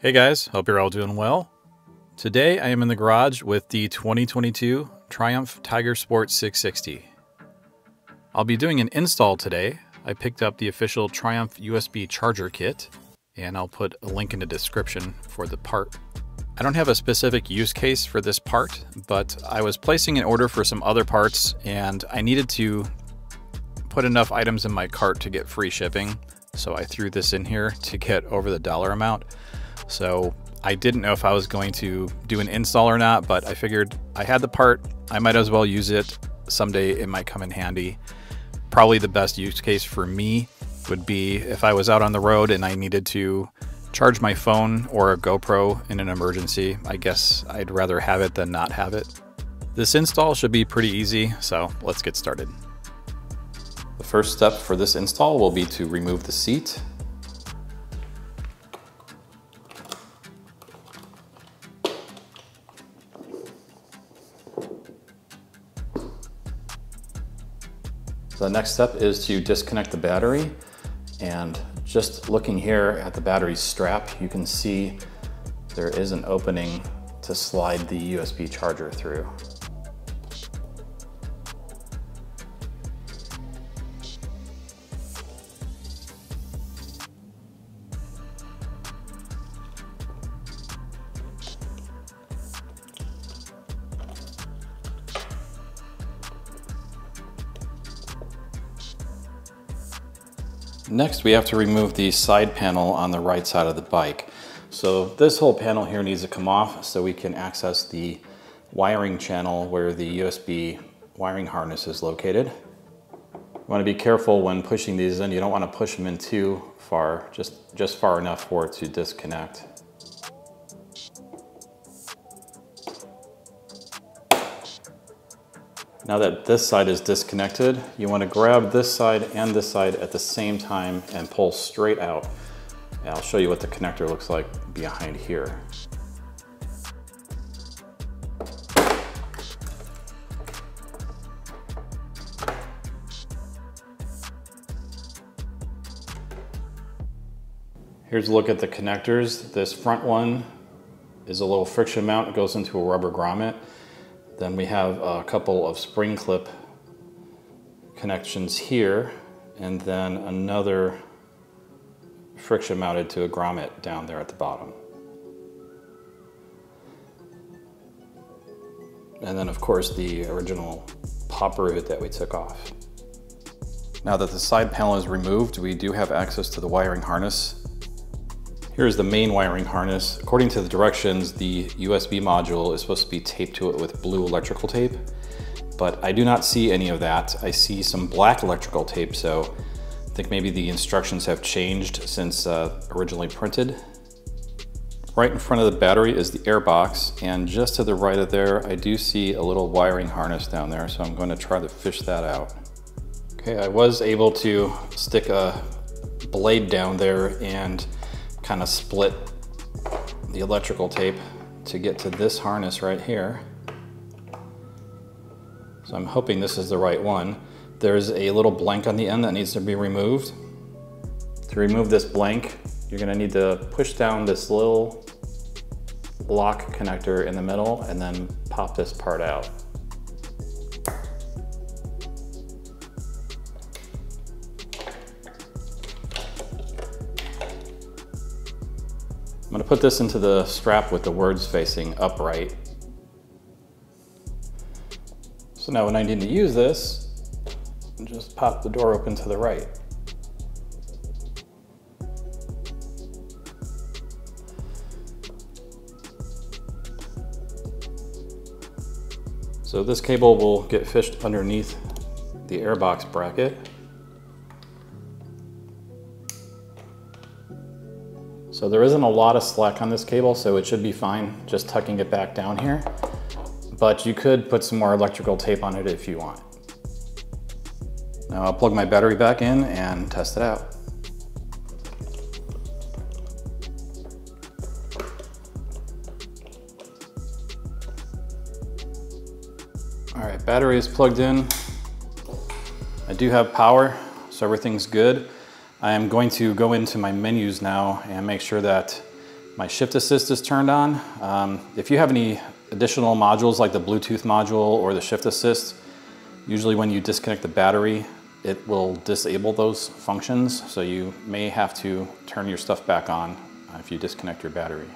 Hey guys, hope you're all doing well. Today I am in the garage with the 2022 Triumph Tiger Sport 660. I'll be doing an install today. I picked up the official Triumph USB charger kit, and I'll put a link in the description for the part. I don't have a specific use case for this part, but I was placing an order for some other parts and I needed to put enough items in my cart to get free shipping. So I threw this in here to get over the dollar amount. So I didn't know if I was going to do an install or not, but I figured I had the part, I might as well use it. Someday it might come in handy. Probably the best use case for me would be if I was out on the road and I needed to charge my phone or a GoPro in an emergency. I guess I'd rather have it than not have it. This install should be pretty easy, so let's get started. The first step for this install will be to remove the seat. The next step is to disconnect the battery and just looking here at the battery strap, you can see there is an opening to slide the USB charger through. Next, we have to remove the side panel on the right side of the bike. So this whole panel here needs to come off so we can access the wiring channel where the USB wiring harness is located. You want to be careful when pushing these in. You don't want to push them in too far, just, just far enough for it to disconnect. Now that this side is disconnected, you want to grab this side and this side at the same time and pull straight out. And I'll show you what the connector looks like behind here. Here's a look at the connectors. This front one is a little friction mount. It goes into a rubber grommet. Then we have a couple of spring clip connections here, and then another friction mounted to a grommet down there at the bottom. And then of course the original pop root that we took off. Now that the side panel is removed, we do have access to the wiring harness Here's the main wiring harness. According to the directions, the USB module is supposed to be taped to it with blue electrical tape, but I do not see any of that. I see some black electrical tape, so I think maybe the instructions have changed since uh, originally printed. Right in front of the battery is the air box, and just to the right of there, I do see a little wiring harness down there, so I'm going to try to fish that out. Okay, I was able to stick a blade down there and kind of split the electrical tape to get to this harness right here. So I'm hoping this is the right one. There's a little blank on the end that needs to be removed. To remove this blank, you're gonna need to push down this little lock connector in the middle and then pop this part out. Going to put this into the strap with the words facing upright. So now when I need to use this, just pop the door open to the right. So this cable will get fished underneath the airbox bracket. So there isn't a lot of slack on this cable, so it should be fine just tucking it back down here. But you could put some more electrical tape on it if you want. Now I'll plug my battery back in and test it out. All right, battery is plugged in. I do have power, so everything's good. I am going to go into my menus now and make sure that My shift assist is turned on. Um, if you have any additional modules like the Bluetooth module or the shift assist, usually when you disconnect the battery, it will disable those functions. So you may have to turn your stuff back on if you disconnect your battery.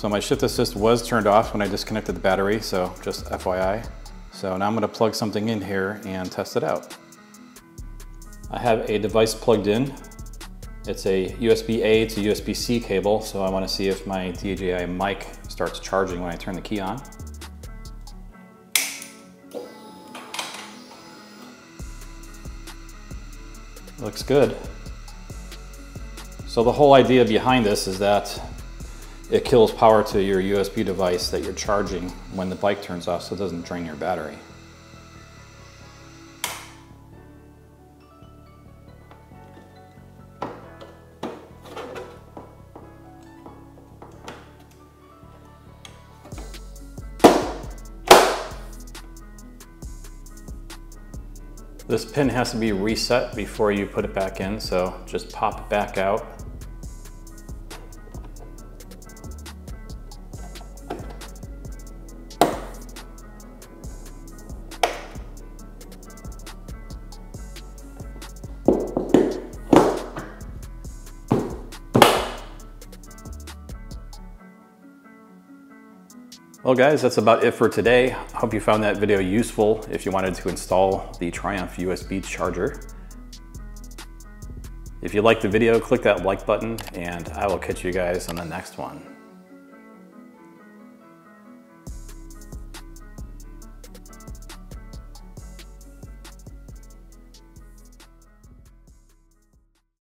So my shift assist was turned off when I disconnected the battery, so just FYI. So now I'm gonna plug something in here and test it out. I have a device plugged in. It's a USB-A to USB-C cable, so I wanna see if my DJI mic starts charging when I turn the key on. Looks good. So the whole idea behind this is that it kills power to your USB device that you're charging when the bike turns off so it doesn't drain your battery. This pin has to be reset before you put it back in, so just pop it back out Well guys, that's about it for today. I hope you found that video useful if you wanted to install the Triumph USB charger. If you liked the video, click that like button and I will catch you guys on the next one.